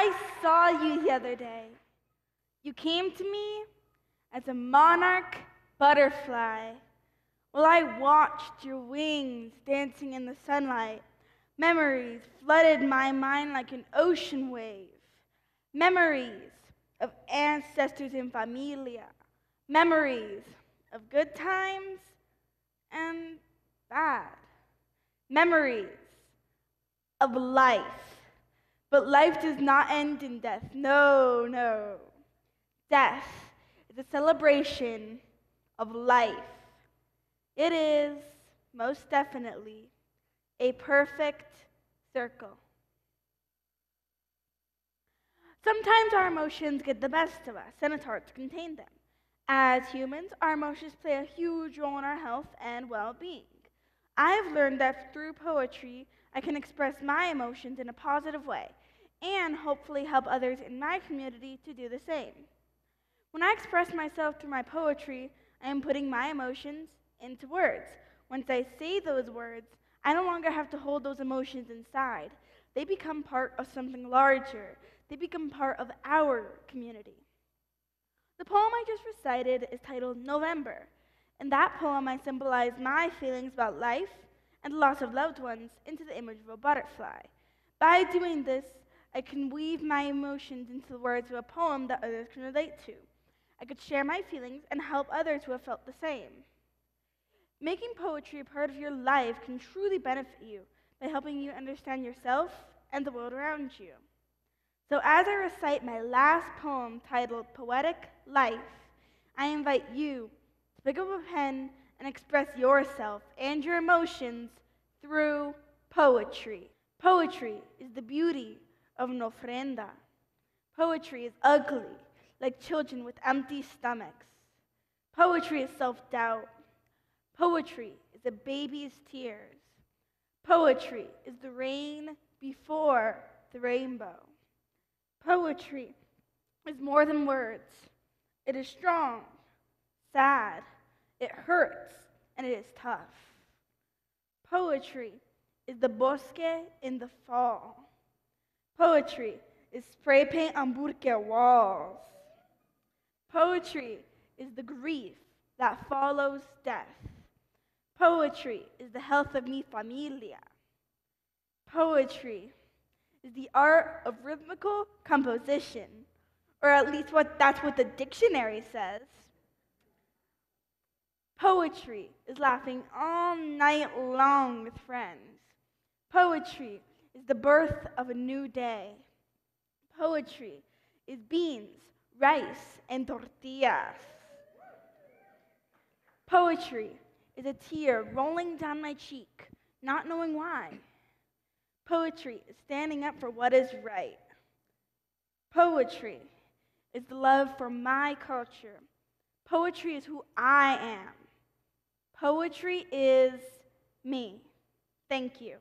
I saw you the other day. You came to me as a monarch butterfly. While I watched your wings dancing in the sunlight, memories flooded my mind like an ocean wave. Memories of ancestors and familia, memories of good times and bad, memories of life. But life does not end in death. No, no. Death is a celebration of life. It is most definitely a perfect circle. Sometimes our emotions get the best of us, and it's hard to contain them. As humans, our emotions play a huge role in our health and well being. I have learned that through poetry, I can express my emotions in a positive way and hopefully help others in my community to do the same. When I express myself through my poetry, I am putting my emotions into words. Once I say those words, I no longer have to hold those emotions inside. They become part of something larger, they become part of our community. The poem I just recited is titled November. In that poem, I symbolize my feelings about life and the loss of loved ones into the image of a butterfly. By doing this, I can weave my emotions into the words of a poem that others can relate to. I could share my feelings and help others who have felt the same. Making poetry a part of your life can truly benefit you by helping you understand yourself and the world around you. So, as I recite my last poem titled Poetic Life, I invite you pick up a pen and express yourself and your emotions through poetry. Poetry is the beauty of an ofrenda. Poetry is ugly, like children with empty stomachs. Poetry is self doubt. Poetry is a baby's tears. Poetry is the rain before the rainbow. Poetry is more than words. It is strong, sad, it hurts, and it is tough. Poetry is the bosque in the fall. Poetry is spray paint on burque walls. Poetry is the grief that follows death. Poetry is the health of mi familia. Poetry is the art of rhythmical composition, or at least what, that's what the dictionary says. Poetry is laughing all night long with friends. Poetry is the birth of a new day. Poetry is beans, rice, and tortillas. Poetry is a tear rolling down my cheek, not knowing why. Poetry is standing up for what is right. Poetry is the love for my culture. Poetry is who I am. Poetry is me. Thank you.